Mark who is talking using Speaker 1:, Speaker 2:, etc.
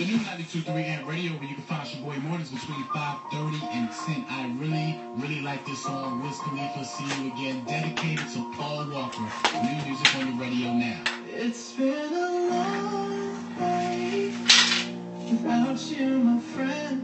Speaker 1: The new 92.3 AM Radio, where you can find your boy Mornings between 5.30 and 10. I really, really like this song, Wiz Khalifa, See You Again, dedicated to Paul Walker. New music on the radio now.
Speaker 2: It's been a long day without you, my friend.